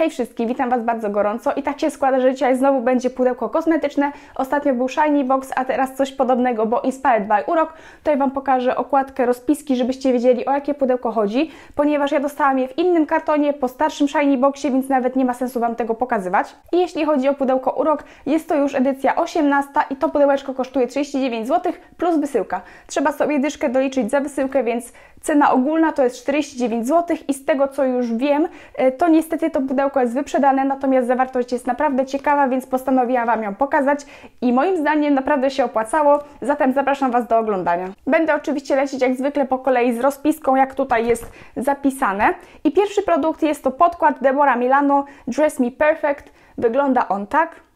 Hej wszystkim, witam Was bardzo gorąco i tak się składa, że dzisiaj znowu będzie pudełko kosmetyczne. Ostatnio był Shiny Box, a teraz coś podobnego, bo Inspired by Urok. Tutaj Wam pokażę okładkę rozpiski, żebyście wiedzieli o jakie pudełko chodzi, ponieważ ja dostałam je w innym kartonie, po starszym Shiny Boxie, więc nawet nie ma sensu Wam tego pokazywać. I jeśli chodzi o pudełko Urok, jest to już edycja 18 i to pudełeczko kosztuje 39 zł plus wysyłka. Trzeba sobie dyszkę doliczyć za wysyłkę, więc cena ogólna to jest 49 zł i z tego co już wiem, e, to niestety to pudełko pudełko jest wyprzedane, natomiast zawartość jest naprawdę ciekawa, więc postanowiłam Wam ją pokazać i moim zdaniem naprawdę się opłacało, zatem zapraszam Was do oglądania. Będę oczywiście lecieć jak zwykle po kolei z rozpiską, jak tutaj jest zapisane. I pierwszy produkt jest to podkład Deborah Milano Dress Me Perfect. Wygląda on tak.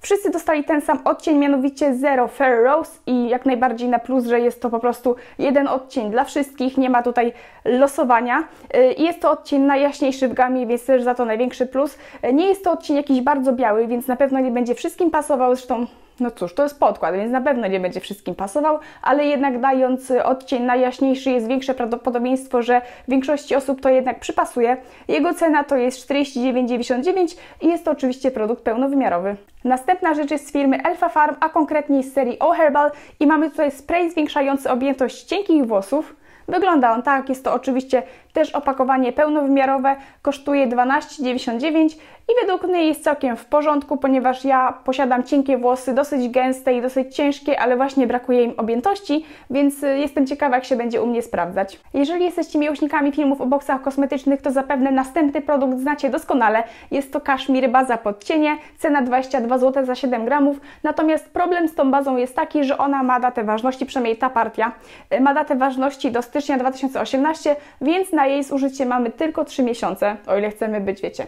Wszyscy dostali ten sam odcień, mianowicie Zero Fair Rose i jak najbardziej na plus, że jest to po prostu jeden odcień dla wszystkich, nie ma tutaj losowania. Y, I jest to odcień najjaśniejszy w gamie, więc też za to największy plus. Y, nie jest to odcień jakiś bardzo biały, więc na pewno nie będzie wszystkim pasował, zresztą no cóż, to jest podkład, więc na pewno nie będzie wszystkim pasował, ale jednak dając odcień najjaśniejszy jest większe prawdopodobieństwo, że większości osób to jednak przypasuje. Jego cena to jest 49,99 i jest to oczywiście produkt pełnowymiarowy. Następna rzecz jest z firmy Elfa Farm, a konkretniej z serii O Herbal i mamy tutaj spray zwiększający objętość cienkich włosów. Wygląda on tak, jest to oczywiście też opakowanie pełnowymiarowe, kosztuje 12,99 i według mnie jest całkiem w porządku, ponieważ ja posiadam cienkie włosy, dosyć gęste i dosyć ciężkie, ale właśnie brakuje im objętości, więc y, jestem ciekawa, jak się będzie u mnie sprawdzać. Jeżeli jesteście miłośnikami filmów o boksach kosmetycznych, to zapewne następny produkt znacie doskonale. Jest to kaszmir baza pod cienie, cena 22 zł za 7 gramów. Natomiast problem z tą bazą jest taki, że ona ma datę ważności, przynajmniej ta partia, y, ma datę ważności do stycznia 2018, więc na jej zużycie mamy tylko 3 miesiące, o ile chcemy być, wiecie,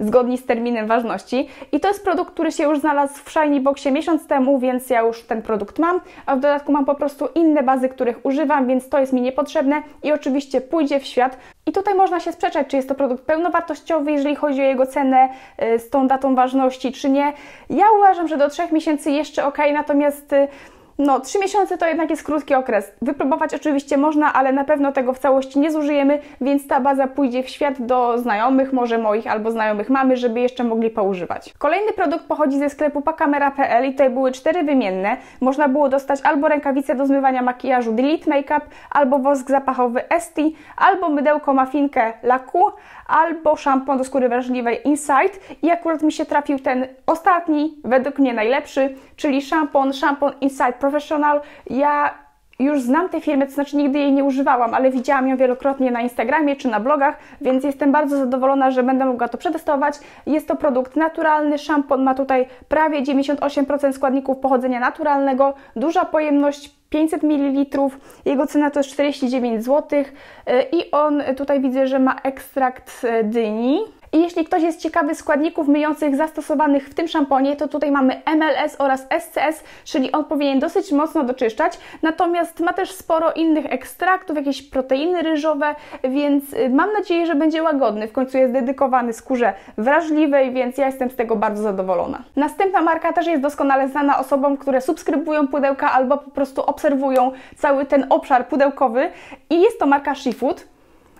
zgodni z terminem ważności. I to jest produkt, który się już znalazł w Shiny Boxie miesiąc temu, więc ja już ten produkt mam, a w dodatku mam po prostu inne bazy, których używam, więc to jest mi niepotrzebne i oczywiście pójdzie w świat. I tutaj można się sprzeczać, czy jest to produkt pełnowartościowy, jeżeli chodzi o jego cenę y, z tą datą ważności, czy nie. Ja uważam, że do 3 miesięcy jeszcze ok, natomiast y, no, trzy miesiące to jednak jest krótki okres. Wypróbować oczywiście można, ale na pewno tego w całości nie zużyjemy, więc ta baza pójdzie w świat do znajomych, może moich albo znajomych mamy, żeby jeszcze mogli poużywać. Kolejny produkt pochodzi ze sklepu pakamera.pl i tutaj były cztery wymienne. Można było dostać albo rękawice do zmywania makijażu Delete Makeup, albo wosk zapachowy Esti, albo mydełko mafinkę Laku, albo szampon do skóry wrażliwej Insight i akurat mi się trafił ten ostatni, według mnie najlepszy, czyli szampon, szampon Insight Professional. Ja już znam tę firmę, to znaczy nigdy jej nie używałam, ale widziałam ją wielokrotnie na Instagramie czy na blogach, więc jestem bardzo zadowolona, że będę mogła to przetestować. Jest to produkt naturalny, szampon ma tutaj prawie 98% składników pochodzenia naturalnego, duża pojemność 500 ml, jego cena to jest 49 zł i on tutaj widzę, że ma ekstrakt dyni. I jeśli ktoś jest ciekawy składników myjących zastosowanych w tym szamponie, to tutaj mamy MLS oraz SCS, czyli on powinien dosyć mocno doczyszczać, natomiast ma też sporo innych ekstraktów, jakieś proteiny ryżowe, więc y, mam nadzieję, że będzie łagodny. W końcu jest dedykowany skórze wrażliwej, więc ja jestem z tego bardzo zadowolona. Następna marka też jest doskonale znana osobom, które subskrybują pudełka albo po prostu obserwują cały ten obszar pudełkowy i jest to marka SheFood.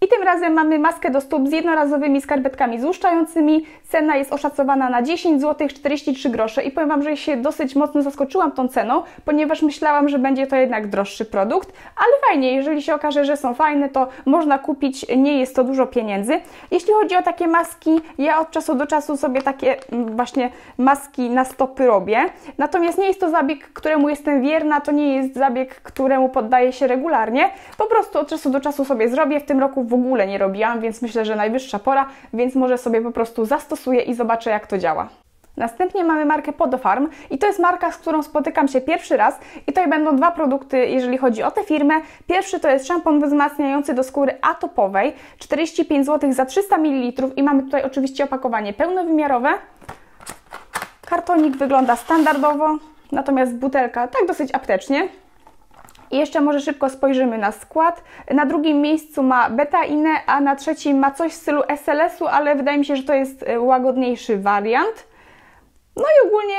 I tym razem mamy maskę do stóp z jednorazowymi skarpetkami złuszczającymi. Cena jest oszacowana na 10 zł 43 grosze. I powiem Wam, że się dosyć mocno zaskoczyłam tą ceną, ponieważ myślałam, że będzie to jednak droższy produkt, ale fajnie, jeżeli się okaże, że są fajne, to można kupić, nie jest to dużo pieniędzy. Jeśli chodzi o takie maski, ja od czasu do czasu sobie takie mm, właśnie maski na stopy robię, natomiast nie jest to zabieg, któremu jestem wierna, to nie jest zabieg, któremu poddaję się regularnie, po prostu od czasu do czasu sobie zrobię, w tym roku w ogóle nie robiłam, więc myślę, że najwyższa pora, więc może sobie po prostu zastosuję i zobaczę jak to działa. Następnie mamy markę Podofarm i to jest marka, z którą spotykam się pierwszy raz i tutaj będą dwa produkty, jeżeli chodzi o tę firmę. Pierwszy to jest szampon wzmacniający do skóry atopowej, 45 zł za 300 ml i mamy tutaj oczywiście opakowanie pełnowymiarowe. Kartonik wygląda standardowo, natomiast butelka tak dosyć aptecznie. I jeszcze może szybko spojrzymy na skład. Na drugim miejscu ma betainę, a na trzecim ma coś w stylu SLS-u, ale wydaje mi się, że to jest e, łagodniejszy wariant. No i ogólnie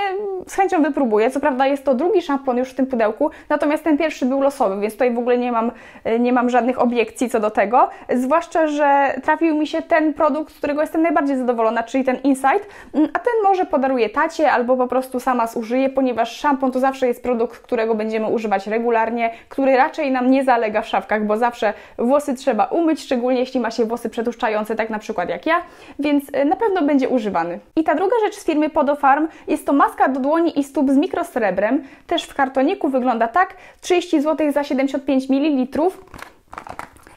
z chęcią wypróbuję. Co prawda jest to drugi szampon już w tym pudełku, natomiast ten pierwszy był losowy, więc tutaj w ogóle nie mam, nie mam żadnych obiekcji co do tego. Zwłaszcza, że trafił mi się ten produkt, z którego jestem najbardziej zadowolona, czyli ten Insight, mm, a ten może podaruję tacie albo po prostu sama zużyję, ponieważ szampon to zawsze jest produkt, którego będziemy używać regularnie, który raczej nam nie zalega w szafkach, bo zawsze włosy trzeba umyć, szczególnie jeśli ma się włosy przetłuszczające, tak na przykład jak ja, więc y, na pewno będzie używany. I ta druga rzecz z firmy Podofarm jest to maska do dłoni i stóp z mikrosrebrem, też w kartoniku wygląda tak, 30 zł za 75 ml.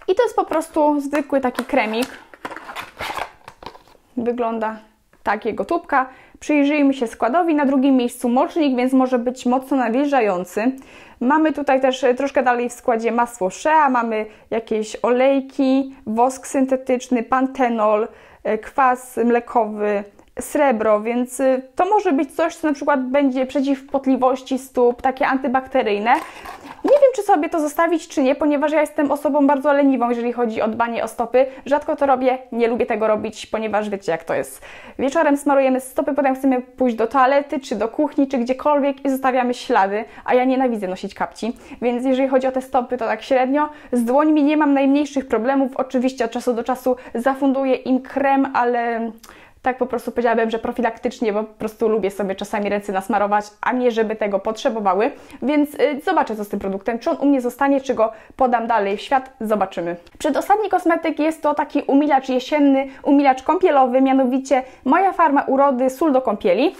I to jest po prostu zwykły taki kremik. Wygląda tak jego tubka. Przyjrzyjmy się składowi. Na drugim miejscu mocznik, więc może być mocno nawilżający. Mamy tutaj też e, troszkę dalej w składzie masło shea, mamy jakieś olejki, wosk syntetyczny, pantenol, e, kwas mlekowy, srebro, więc y, to może być coś, co na przykład będzie przeciwpotliwości stóp, takie antybakteryjne. Nie wiem, czy sobie to zostawić, czy nie, ponieważ ja jestem osobą bardzo leniwą, jeżeli chodzi o dbanie o stopy. Rzadko to robię, nie lubię tego robić, ponieważ wiecie, jak to jest. Wieczorem smarujemy stopy, potem chcemy pójść do toalety, czy do kuchni, czy gdziekolwiek i zostawiamy ślady, a ja nienawidzę nosić kapci. Więc jeżeli chodzi o te stopy, to tak średnio. Z dłońmi nie mam najmniejszych problemów. Oczywiście od czasu do czasu zafunduję im krem, ale tak po prostu powiedziałabym, że profilaktycznie, bo po prostu lubię sobie czasami ręce nasmarować, a nie żeby tego potrzebowały. Więc y, zobaczę, co z tym produktem. Czy on u mnie zostanie, czy go podam dalej w świat, zobaczymy. Przedostatni kosmetyk jest to taki umilacz jesienny, umilacz kąpielowy, mianowicie Moja Farma Urody Sól do kąpieli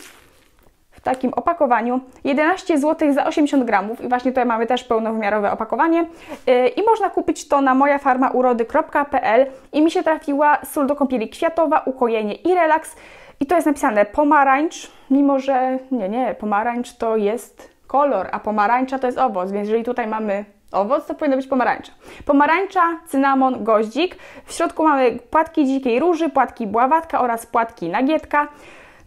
w takim opakowaniu. 11 zł za 80 gramów i właśnie tutaj mamy też pełnowymiarowe opakowanie yy, i można kupić to na mojafarmaurody.pl i mi się trafiła sól do kąpieli kwiatowa, ukojenie i relaks i to jest napisane pomarańcz, mimo że nie, nie, pomarańcz to jest kolor, a pomarańcza to jest owoc, więc jeżeli tutaj mamy owoc, to powinno być pomarańcza. Pomarańcza, cynamon, goździk. W środku mamy płatki dzikiej róży, płatki bławatka oraz płatki nagietka.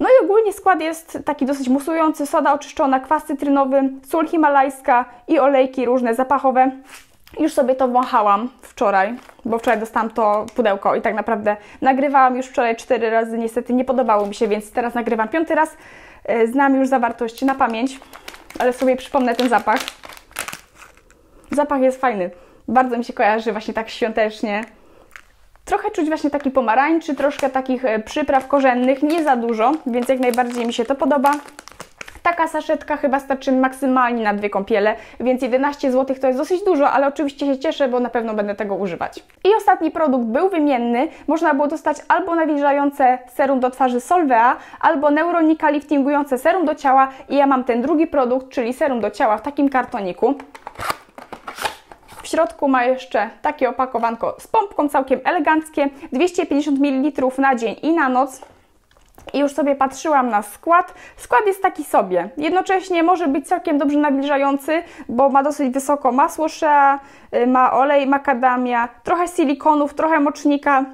No i ogólnie skład jest taki dosyć musujący, soda oczyszczona, kwas cytrynowy, sól himalajska i olejki różne zapachowe. Już sobie to wąchałam wczoraj, bo wczoraj dostałam to pudełko i tak naprawdę nagrywałam już wczoraj cztery razy, niestety nie podobało mi się, więc teraz nagrywam piąty raz. E, znam już zawartość na pamięć, ale sobie przypomnę ten zapach. Zapach jest fajny. Bardzo mi się kojarzy właśnie tak świątecznie. Trochę czuć właśnie taki pomarańczy, troszkę takich e, przypraw korzennych, nie za dużo, więc jak najbardziej mi się to podoba. Taka saszetka chyba starczy maksymalnie na dwie kąpiele, więc 11 zł to jest dosyć dużo, ale oczywiście się cieszę, bo na pewno będę tego używać. I ostatni produkt był wymienny. Można było dostać albo nawilżające serum do twarzy Solvea, albo Neuronika liftingujące serum do ciała i ja mam ten drugi produkt, czyli serum do ciała w takim kartoniku. Środku ma jeszcze takie opakowanko z pompką, całkiem eleganckie, 250 ml na dzień i na noc. I już sobie patrzyłam na skład. Skład jest taki sobie. Jednocześnie może być całkiem dobrze nawilżający, bo ma dosyć wysoko masło shea, y, ma olej makadamia, trochę silikonów, trochę mocznika,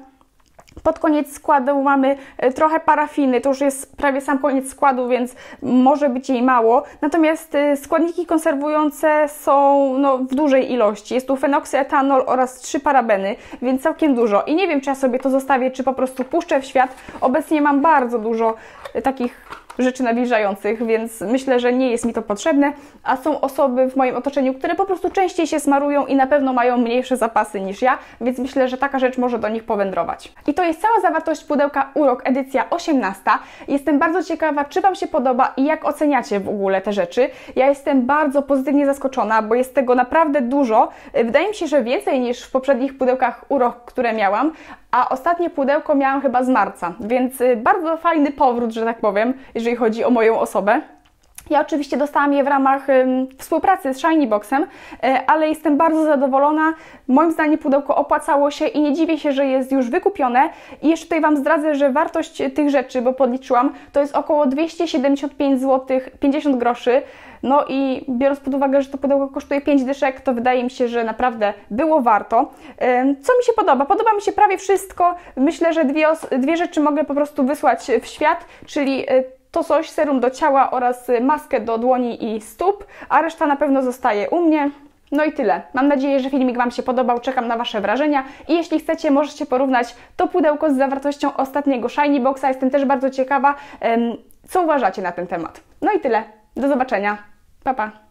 pod koniec składu mamy e, trochę parafiny, to już jest prawie sam koniec składu, więc może być jej mało. Natomiast e, składniki konserwujące są no, w dużej ilości. Jest tu fenoksetanol oraz trzy parabeny, więc całkiem dużo. I nie wiem, czy ja sobie to zostawię, czy po prostu puszczę w świat. Obecnie mam bardzo dużo e, takich rzeczy nawilżających, więc myślę, że nie jest mi to potrzebne, a są osoby w moim otoczeniu, które po prostu częściej się smarują i na pewno mają mniejsze zapasy niż ja, więc myślę, że taka rzecz może do nich powędrować. I to jest cała zawartość pudełka Urok edycja 18. Jestem bardzo ciekawa, czy Wam się podoba i jak oceniacie w ogóle te rzeczy. Ja jestem bardzo pozytywnie zaskoczona, bo jest tego naprawdę dużo. Wydaje mi się, że więcej niż w poprzednich pudełkach Urok, które miałam, a ostatnie pudełko miałam chyba z marca, więc y, bardzo fajny powrót, że tak powiem, jeżeli chodzi o moją osobę. Ja oczywiście dostałam je w ramach współpracy z Shiny Boxem, y, ale jestem bardzo zadowolona. Moim zdaniem pudełko opłacało się i nie dziwię się, że jest już wykupione. I jeszcze tutaj Wam zdradzę, że wartość tych rzeczy, bo podliczyłam, to jest około 275 zł 50 groszy. No i biorąc pod uwagę, że to pudełko kosztuje 5 dyszek, to wydaje mi się, że naprawdę było warto. Co mi się podoba? Podoba mi się prawie wszystko. Myślę, że dwie, dwie rzeczy mogę po prostu wysłać w świat, czyli y, to coś, serum do ciała oraz maskę do dłoni i stóp, a reszta na pewno zostaje u mnie. No i tyle. Mam nadzieję, że filmik Wam się podobał. Czekam na Wasze wrażenia i jeśli chcecie, możecie porównać to pudełko z zawartością ostatniego Shiny Boxa. Jestem też bardzo ciekawa co uważacie na ten temat. No i tyle. Do zobaczenia. 爸爸